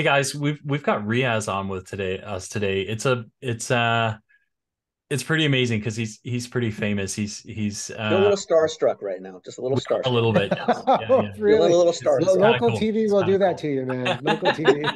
hey guys, we've we've got Riaz on with today us today. It's a it's uh it's pretty amazing because he's he's pretty famous. He's he's uh, a little starstruck right now, just a little starstruck. A little bit. Yes. Yeah, yeah. really? A little, little starstruck. local cool. TV will kinda do that to you, man. Local TV.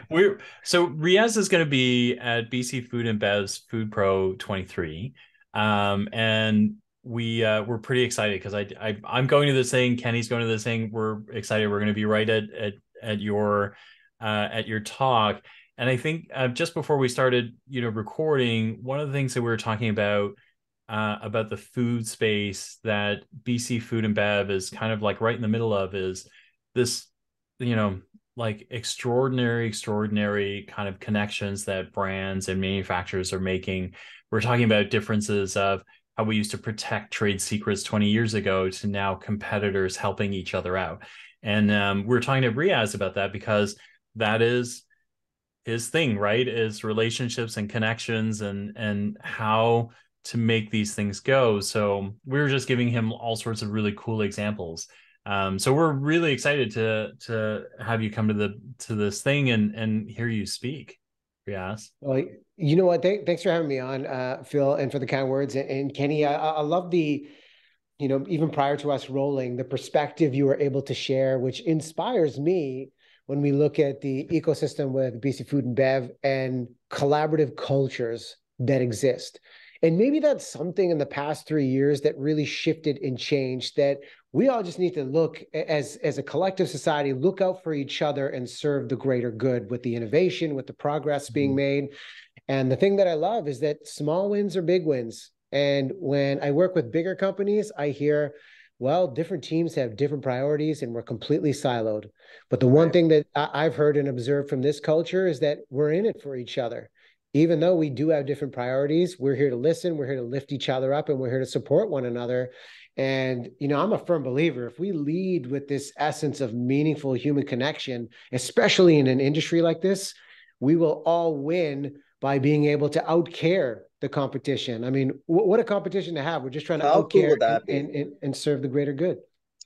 We're so Riaz is going to be at BC Food and Bev's Food Pro 23, um, and we uh, we're pretty excited because I, I I'm going to this thing. Kenny's going to this thing. We're excited. We're going to be right at at at your uh, at your talk. And I think uh, just before we started, you know, recording, one of the things that we were talking about uh, about the food space that BC Food and Bev is kind of like right in the middle of is this, you know, like extraordinary, extraordinary kind of connections that brands and manufacturers are making. We're talking about differences of how we used to protect trade secrets 20 years ago to now competitors helping each other out. And um, we we're talking to Riaz about that because that is his thing, right? Is relationships and connections and and how to make these things go. So we were just giving him all sorts of really cool examples. Um, so we're really excited to to have you come to the to this thing and and hear you speak. Yes. Well, you know what? Th- thanks for having me on, uh, Phil, and for the kind words. And, and Kenny, I, I love the, you know, even prior to us rolling, the perspective you were able to share, which inspires me when we look at the ecosystem with BC Food and Bev and collaborative cultures that exist. And maybe that's something in the past three years that really shifted and changed that we all just need to look as as a collective society look out for each other and serve the greater good with the innovation with the progress being mm-hmm. made. And the thing that i love is that small wins are big wins and when i work with bigger companies i hear well different teams have different priorities and we're completely siloed. But the one thing that i've heard and observed from this culture is that we're in it for each other. Even though we do have different priorities we're here to listen we're here to lift each other up and we're here to support one another. And, you know, I'm a firm believer if we lead with this essence of meaningful human connection, especially in an industry like this, we will all win by being able to outcare the competition. I mean, wh- what a competition to have. We're just trying to How cool outcare would that and, be? and, and serve the greater good.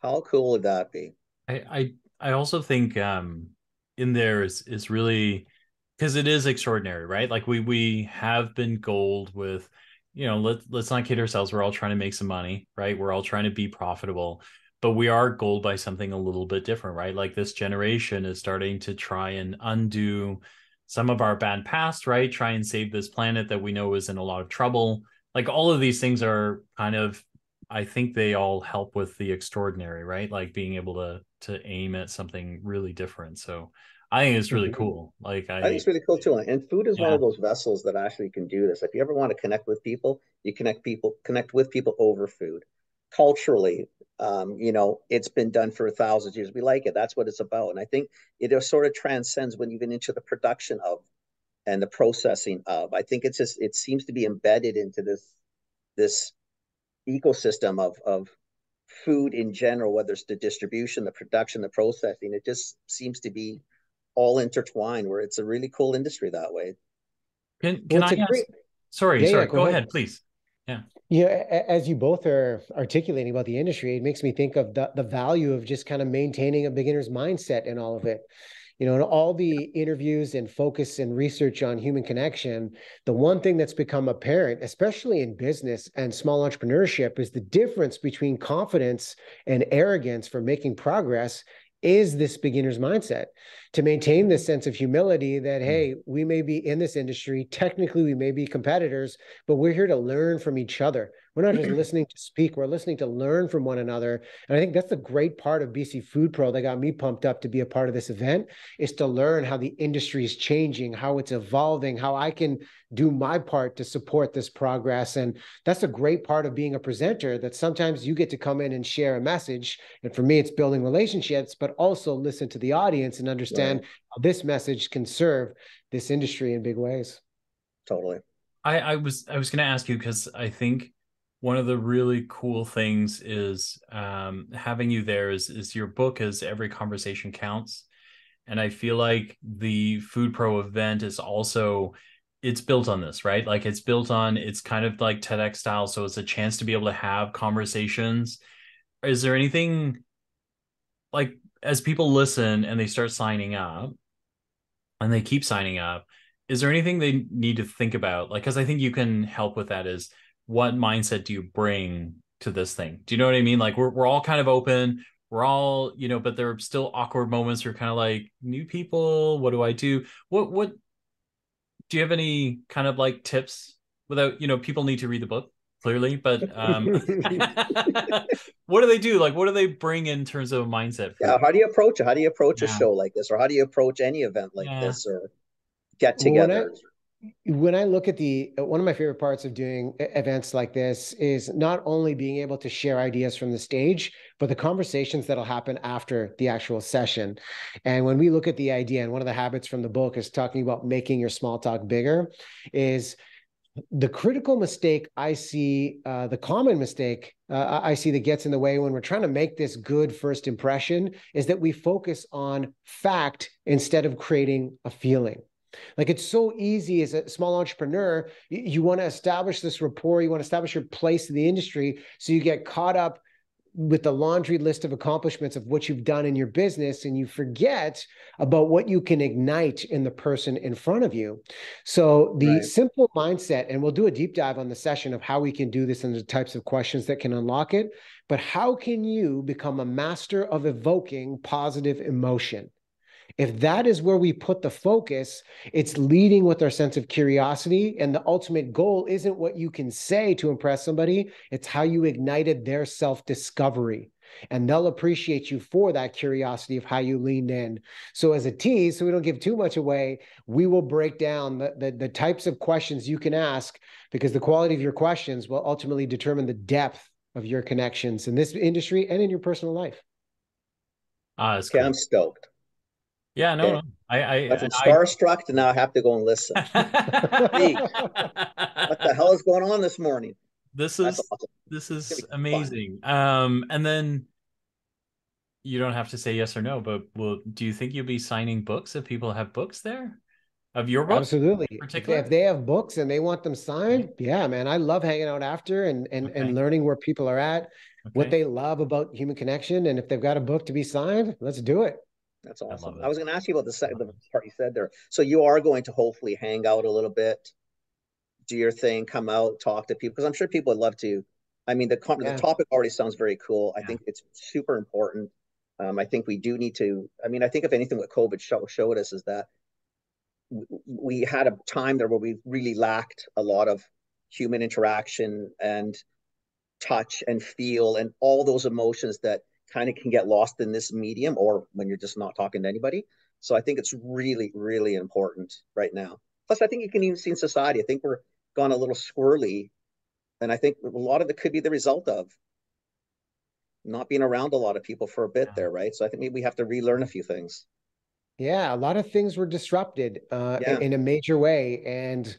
How cool would that be? I I, I also think um in there is is really because it is extraordinary, right? Like we we have been gold with you know, let let's not kid ourselves. We're all trying to make some money, right? We're all trying to be profitable, but we are gold by something a little bit different, right? Like this generation is starting to try and undo some of our bad past, right? Try and save this planet that we know is in a lot of trouble. Like all of these things are kind of I think they all help with the extraordinary, right? Like being able to to aim at something really different. So I think it's really Mhm. cool. Like I, I think it's really cool too. And food is one of those vessels that actually can do this. If you ever want to connect with people, you connect people, connect with people over food. Culturally, um, you know, it's been done for a thousand years. We like it. That's what it's about. And I think it sort of transcends when even into the production of and the processing of. I think it's just it seems to be embedded into this this ecosystem of of food in general, whether it's the distribution, the production, the processing. It just seems to be all intertwined where it's a really cool industry that way. can can Well, I ask? great- Sorry, Yeah, yeah, sorry. go go ahead. ahead, please. Yeah, a- as you both are articulating about the industry, it makes me think of the, the value of just kind of maintaining a beginner's mindset in all of it. You know, in all the interviews and focus and research on human connection, the one thing that's become apparent, especially in business and small entrepreneurship, is the difference between confidence and arrogance for making progress is this beginner's mindset to maintain this sense of humility that, hmm. hey, we may be in this industry, technically we may be competitors, but we're here to learn from each other. We're not just mm-hmm. listening to speak, we're listening to learn from one another. And I think that's the great part of BC Food Pro that got me pumped up to be a part of this event is to learn how the industry is changing, how it's evolving, how I can do my part to support this progress. And that's a great part of being a presenter that sometimes you get to come in and share a message. And for me, it's building relationships, but also listen to the audience and understand how this message can serve this industry in big ways. Totally. I, I was I was going to ask you because I think one of the really cool things is um, having you there is is your book is every conversation counts, and I feel like the Food Pro event is also it's built on this right like it's built on it's kind of like TEDx style so it's a chance to be able to have conversations. Is there anything like as people listen and they start signing up and they keep signing up, is there anything they need to think about? Like, because I think you can help with that. Is what mindset do you bring to this thing? Do you know what I mean? Like, we're we're all kind of open. We're all, you know, but there are still awkward moments. You're kind of like new people. What do I do? What what? Do you have any kind of like tips? Without, you know, people need to read the book clearly, but um, what do they do? Like, what do they bring in terms of a mindset? yeah, how do you approach it? How do you approach yeah. a show like this, or how do you approach any event like yeah. this, or get together? When I, look at the one of my favorite parts of doing events like this is not only being able to share ideas from the stage, but the conversations that'll happen after the actual session. And when we look at the idea, and one of the habits from the book is talking about making your small talk bigger, is the critical mistake I see, uh, the common mistake uh, I see that gets in the way when we're trying to make this good first impression is that we focus on fact instead of creating a feeling. Like it's so easy as a small entrepreneur, you, you want to establish this rapport, you want to establish your place in the industry. So you get caught up with the laundry list of accomplishments of what you've done in your business and you forget about what you can ignite in the person in front of you. So the right. simple mindset and we'll do a deep dive on the session of how we can do this and the types of questions that can unlock it, but how can you become a master of evoking positive emotion? If that is where we put the focus, it's leading with our sense of curiosity. And the ultimate goal isn't what you can say to impress somebody, it's how you ignited their self discovery. And they'll appreciate you for that curiosity of how you leaned in. So, as a tease, so we don't give too much away, we will break down the, the, the types of questions you can ask because the quality of your questions will ultimately determine the depth of your connections in this industry and in your personal life. Ah, okay, cool. I'm stoked. Yeah, no, okay. no. I, I, I starstruck to now have to go and listen. what the hell is going on this morning? This is awesome. this is amazing. Um, and then you don't have to say yes or no, but will do you think you'll be signing books if people have books there? Of your books? Absolutely. If, if they have books and they want them signed, yeah, man. I love hanging out after and and, okay. and learning where people are at, okay. what they love about human connection. And if they've got a book to be signed, let's do it. That's awesome. I, I was going to ask you about the second the part you said there. So you are going to hopefully hang out a little bit, do your thing, come out, talk to people because I'm sure people would love to. I mean, the yeah. the topic already sounds very cool. Yeah. I think it's super important. Um, I think we do need to. I mean, I think if anything, what COVID show, showed us is that we had a time there where we really lacked a lot of human interaction and touch and feel and all those emotions that kind of can get lost in this medium or when you're just not talking to anybody. So I think it's really, really important right now. Plus, I think you can even see in society, I think we're gone a little squirrely. And I think a lot of it could be the result of not being around a lot of people for a bit there, right? So I think maybe we have to relearn a few things. Yeah, a lot of things were disrupted uh, yeah. in a major way. And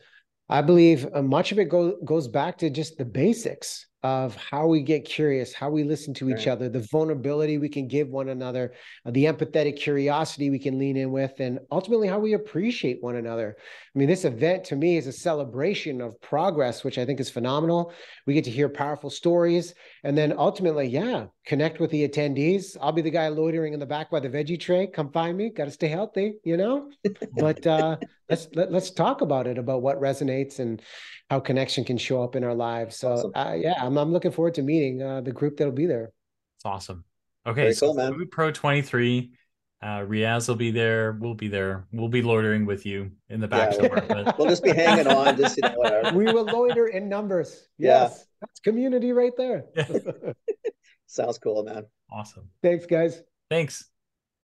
I believe uh, much of it go, goes back to just the basics of how we get curious, how we listen to each other, the vulnerability we can give one another, uh, the empathetic curiosity we can lean in with, and ultimately how we appreciate one another. I mean, this event to me is a celebration of progress, which I think is phenomenal. We get to hear powerful stories, and then ultimately, yeah, connect with the attendees. I'll be the guy loitering in the back by the veggie tray. Come find me. Got to stay healthy, you know. but uh, let's let, us let us talk about it, about what resonates and how connection can show up in our lives. So awesome. uh, yeah, I'm I'm looking forward to meeting uh, the group that'll be there. It's awesome. Okay, Very so cool, man. Pro 23. Uh, Riaz will be there. We'll be there. We'll be loitering with you in the back yeah, somewhere. But... we'll just be hanging on. Just you know, we will loiter in numbers. Yes, yeah. that's community right there. Sounds cool, man. Awesome. Thanks, guys. Thanks.